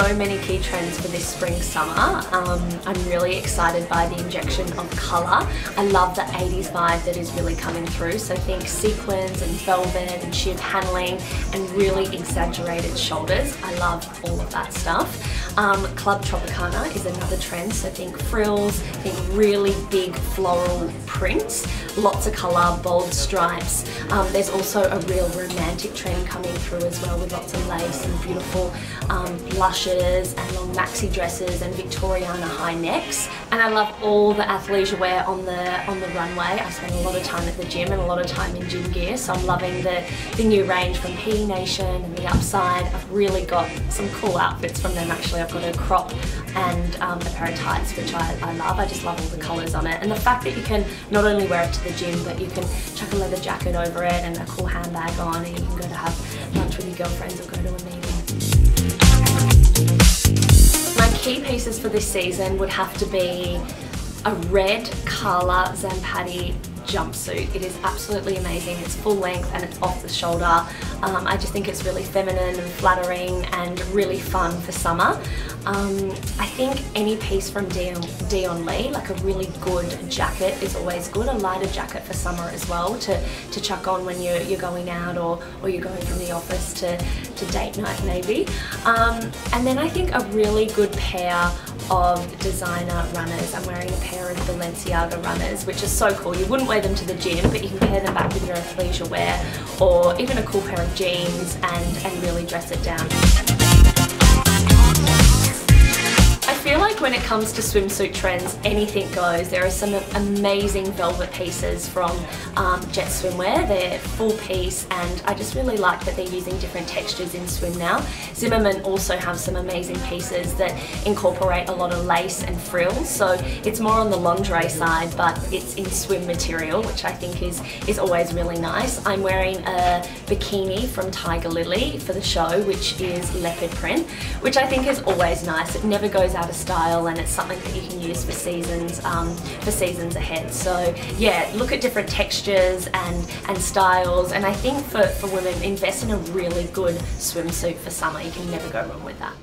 many key trends for this spring summer. Um, I'm really excited by the injection of colour. I love the 80s vibe that is really coming through. So think sequins and velvet and sheer paneling and really exaggerated shoulders. I love all of that stuff. Um, Club Tropicana is another trend. So think frills, think really big floral prints, lots of colour, bold stripes. Um, there's also a real romantic trend coming through as well with lots of lace and beautiful um, and long maxi dresses and Victoriana high necks. And I love all the athleisure wear on the on the runway. I spend a lot of time at the gym and a lot of time in gym gear, so I'm loving the, the new range from P Nation and the Upside. I've really got some cool outfits from them actually. I've got a crop and um, a pair of tights, which I, I love. I just love all the colours on it. And the fact that you can not only wear it to the gym, but you can chuck a leather jacket over it and a cool handbag on and you can go to have lunch with your girlfriends or go to a meeting. My key pieces for this season would have to be a red Carla Zampatti jumpsuit. It is absolutely amazing. It's full length and it's off the shoulder. Um, I just think it's really feminine and flattering and really fun for summer. Um, I think any piece from Dion, Dion Lee, like a really good jacket is always good. A lighter jacket for summer as well to, to chuck on when you're, you're going out or, or you're going from the office to, to date night maybe. Um, and then I think a really good pair of designer runners. I'm wearing a pair of Balenciaga runners, which is so cool. You wouldn't wear them to the gym, but you can pair them back with your athleisure wear or even a cool pair of jeans and, and really dress it down. When it comes to swimsuit trends, anything goes. There are some amazing velvet pieces from um, Jet Swimwear. They're full piece and I just really like that they're using different textures in swim now. Zimmermann also have some amazing pieces that incorporate a lot of lace and frills. So it's more on the lingerie side, but it's in swim material, which I think is, is always really nice. I'm wearing a bikini from Tigerlily for the show, which is leopard print, which I think is always nice. It never goes out of style and it's something that you can use for seasons um, for seasons ahead. So yeah, look at different textures and, and styles and I think for, for women, invest in a really good swimsuit for summer. You can never go wrong with that.